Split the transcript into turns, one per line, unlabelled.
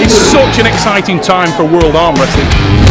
It's such an exciting time for world arm wrestling.